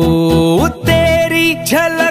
ओ तेरी झलक